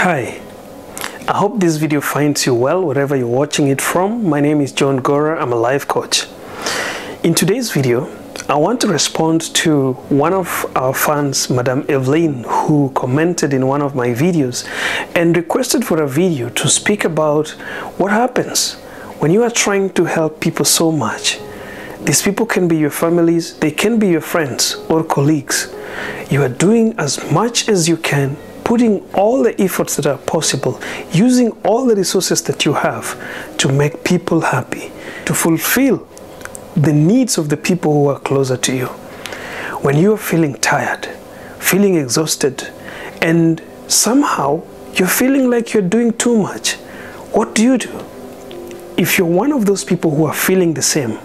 Hi, I hope this video finds you well wherever you're watching it from. My name is John Gora, I'm a life coach. In today's video, I want to respond to one of our fans, Madame Evelyn, who commented in one of my videos and requested for a video to speak about what happens when you are trying to help people so much. These people can be your families, they can be your friends or colleagues. You are doing as much as you can putting all the efforts that are possible, using all the resources that you have to make people happy, to fulfill the needs of the people who are closer to you. When you are feeling tired, feeling exhausted, and somehow you're feeling like you're doing too much, what do you do? If you're one of those people who are feeling the same,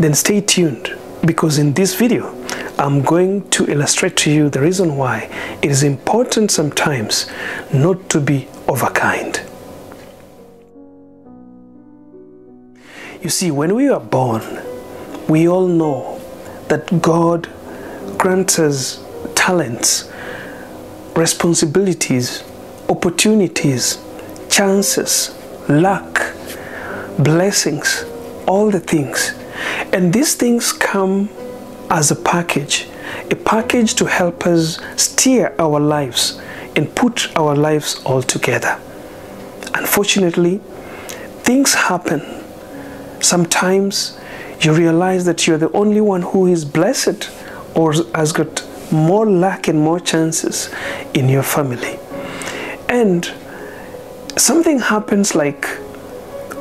then stay tuned because in this video, I'm going to illustrate to you the reason why it is important sometimes not to be overkind. You see, when we are born, we all know that God grants us talents, responsibilities, opportunities, chances, luck, blessings, all the things. And these things come as a package, a package to help us steer our lives and put our lives all together. Unfortunately, things happen. Sometimes you realize that you're the only one who is blessed or has got more luck and more chances in your family. And something happens like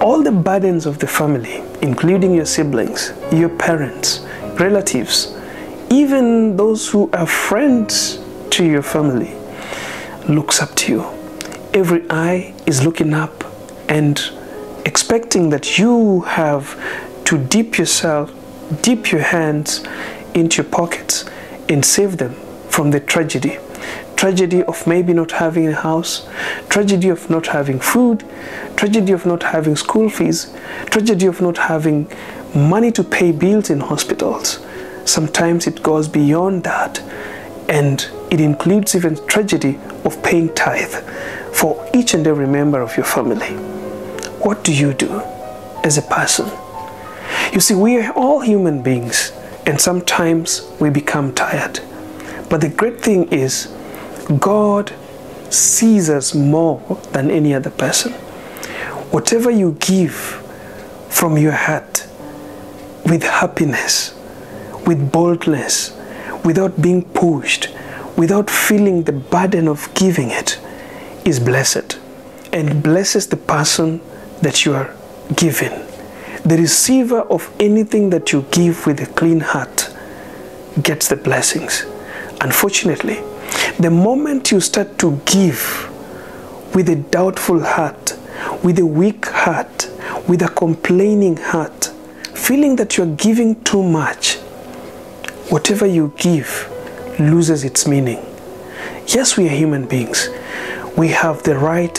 all the burdens of the family, including your siblings, your parents, relatives, even those who are friends to your family, looks up to you. Every eye is looking up and expecting that you have to dip yourself, dip your hands into your pockets and save them from the tragedy. Tragedy of maybe not having a house, tragedy of not having food, tragedy of not having school fees, tragedy of not having money to pay bills in hospitals. Sometimes it goes beyond that and it includes even tragedy of paying tithe for each and every member of your family. What do you do as a person? You see, we are all human beings and sometimes we become tired. But the great thing is, God sees us more than any other person. Whatever you give from your heart, with happiness, with boldness, without being pushed, without feeling the burden of giving it, is blessed and blesses the person that you are giving. The receiver of anything that you give with a clean heart gets the blessings. Unfortunately, the moment you start to give with a doubtful heart, with a weak heart, with a complaining heart, feeling that you're giving too much, whatever you give loses its meaning. Yes, we are human beings. We have the right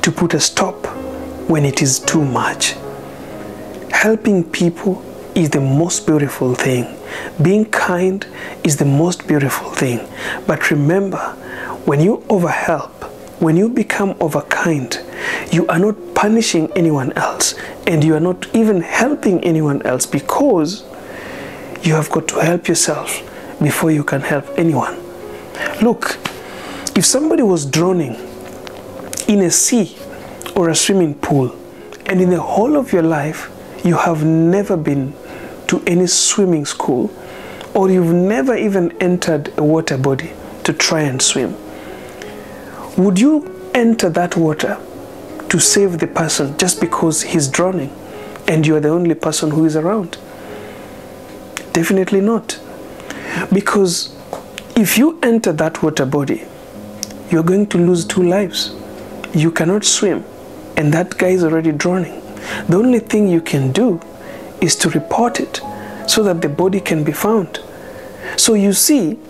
to put a stop when it is too much. Helping people is the most beautiful thing. Being kind is the most beautiful thing. But remember, when you overhelp, when you become overkind, you are not punishing anyone else and you are not even helping anyone else because you have got to help yourself before you can help anyone. Look, if somebody was drowning in a sea or a swimming pool, and in the whole of your life, you have never been to any swimming school, or you've never even entered a water body to try and swim, would you enter that water to save the person just because he's drowning and you are the only person who is around? Definitely not. Because if you enter that water body, you're going to lose two lives. You cannot swim, and that guy is already drowning. The only thing you can do is to report it so that the body can be found. So you see,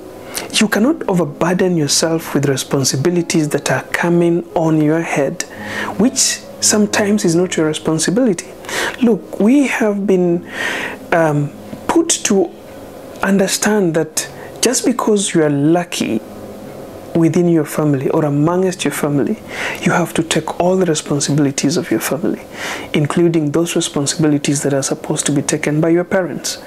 you cannot overburden yourself with responsibilities that are coming on your head, which sometimes is not your responsibility. Look, we have been um, put to understand that just because you are lucky within your family or amongst your family, you have to take all the responsibilities of your family, including those responsibilities that are supposed to be taken by your parents.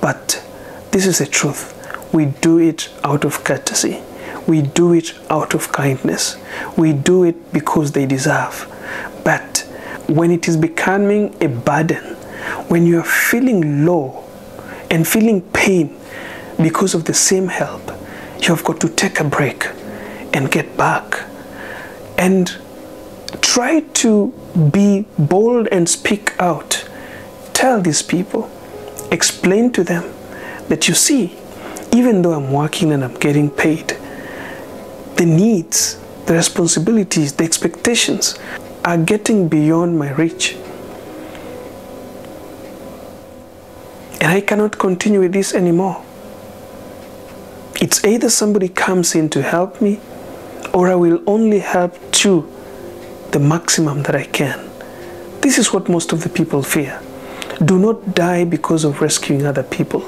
But this is the truth. We do it out of courtesy. We do it out of kindness. We do it because they deserve. But when it is becoming a burden, when you are feeling low and feeling pain because of the same help, you have got to take a break and get back and try to be bold and speak out. Tell these people, explain to them that you see, even though I'm working and I'm getting paid, the needs, the responsibilities, the expectations are getting beyond my reach. And I cannot continue with this anymore. It's either somebody comes in to help me or I will only help to the maximum that I can. This is what most of the people fear. Do not die because of rescuing other people.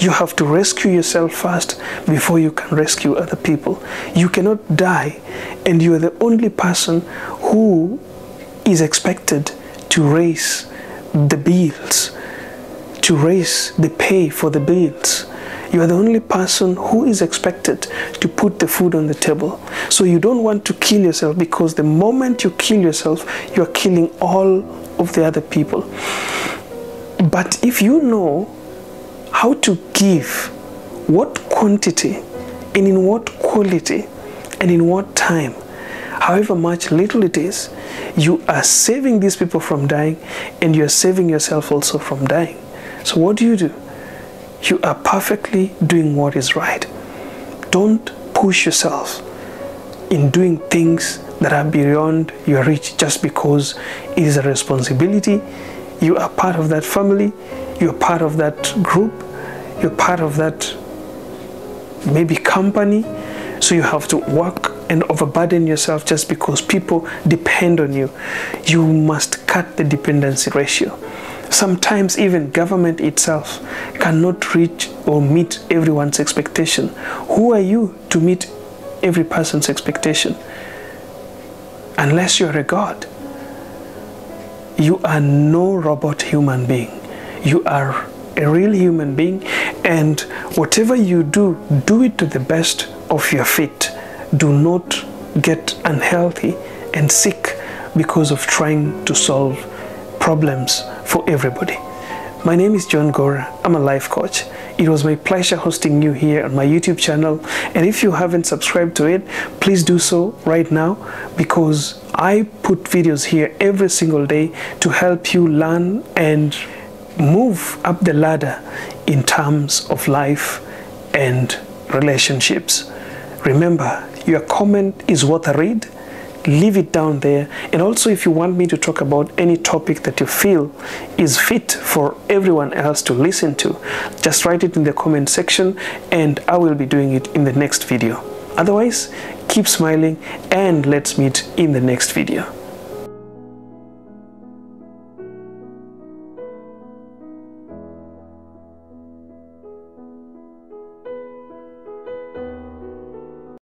You have to rescue yourself first before you can rescue other people. You cannot die and you are the only person who is expected to raise the bills, to raise the pay for the bills. You are the only person who is expected to put the food on the table. So you don't want to kill yourself because the moment you kill yourself, you are killing all of the other people. But if you know how to give, what quantity, and in what quality, and in what time, however much little it is, you are saving these people from dying and you are saving yourself also from dying. So, what do you do? You are perfectly doing what is right. Don't push yourself in doing things that are beyond your reach just because it is a responsibility. You are part of that family, you're part of that group, you're part of that maybe company. So you have to work and overburden yourself just because people depend on you. You must cut the dependency ratio. Sometimes even government itself cannot reach or meet everyone's expectation. Who are you to meet every person's expectation? Unless you're a God. You are no robot human being. You are a real human being and whatever you do, do it to the best of your feet. Do not get unhealthy and sick because of trying to solve problems for everybody. My name is John Gora. I'm a life coach. It was my pleasure hosting you here on my YouTube channel. And if you haven't subscribed to it, please do so right now because I put videos here every single day to help you learn and move up the ladder in terms of life and relationships. Remember, your comment is worth a read. Leave it down there. And also, if you want me to talk about any topic that you feel is fit for everyone else to listen to, just write it in the comment section and I will be doing it in the next video. Otherwise, keep smiling and let's meet in the next video.